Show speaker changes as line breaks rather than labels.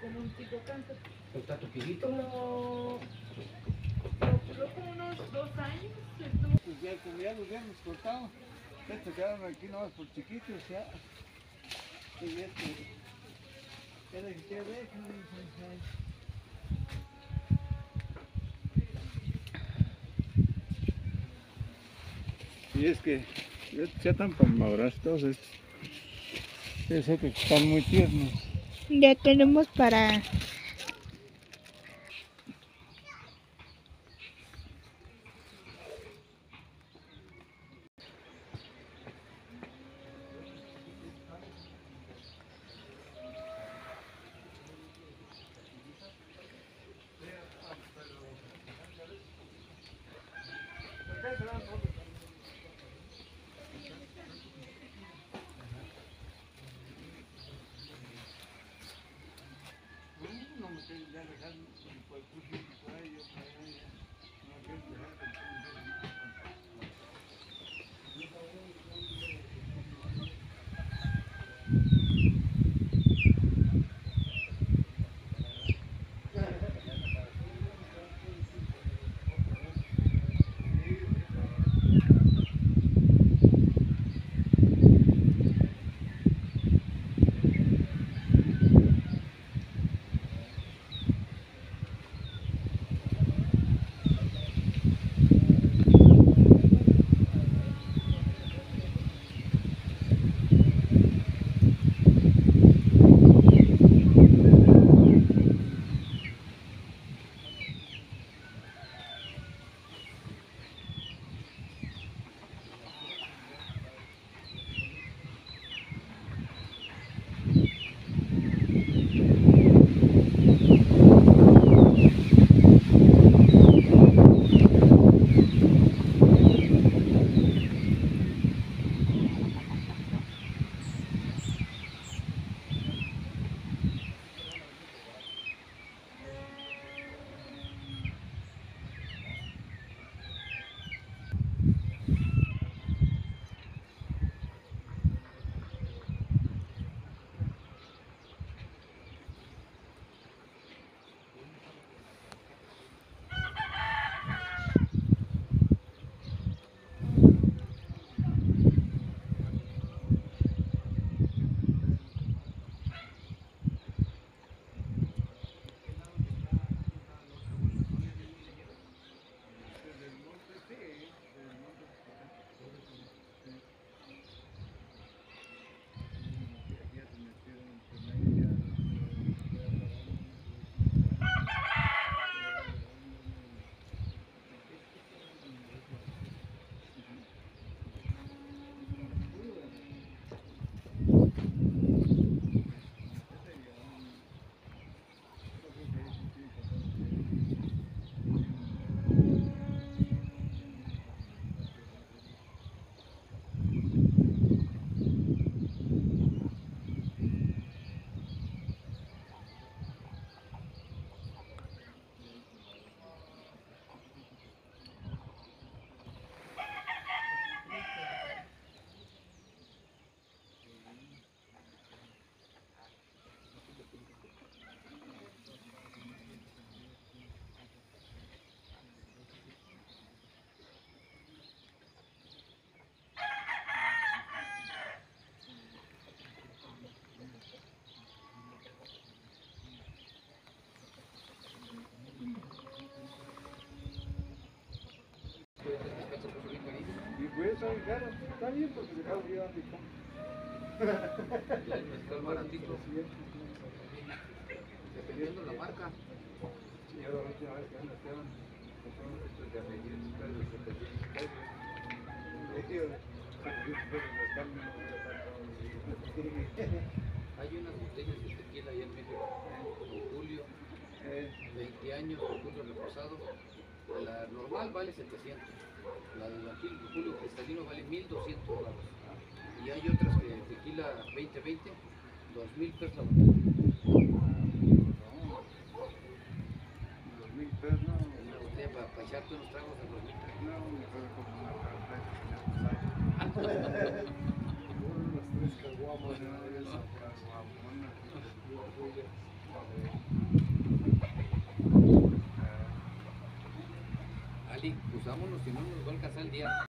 como un tipo cáncer.
¿Está tu quirito?
Como, duró como unos dos años. estuvo-
Pues ya, como ya los habíamos cortado, estos quedaron aquí nomás por chiquitos ya. Y este, Y es que ya, ya están para madurar todos estos. Yo sé que están muy tiernos.
Ya tenemos para
está bien porque se acaba de compa.
Está el baratito. Dependiendo la marca.
Sí, yo la última vez que ando, Esteban, compramos estos de a 600 pesos, 700 pesos. Y yo, 700 pesos los cambio, no voy a estar todo.
Hay unas botellas de tequila ahí en México. Con Julio,
Eh,
20 años, con Julio reposado. La normal vale 700. La de la Gil- Julio cristalino vale 1200 dólares. Y hay otras que tequila 2020, 2000 pesos la botella.
dos mil pesos, no,
Una botella para, para echarte unos tragos de 2000 pesos.
no, mejor como una carpeta, unas tres caguamas, ¿no? Esa caguamona.
Vale, pues vámonos, si no nos va a alcanzar el día.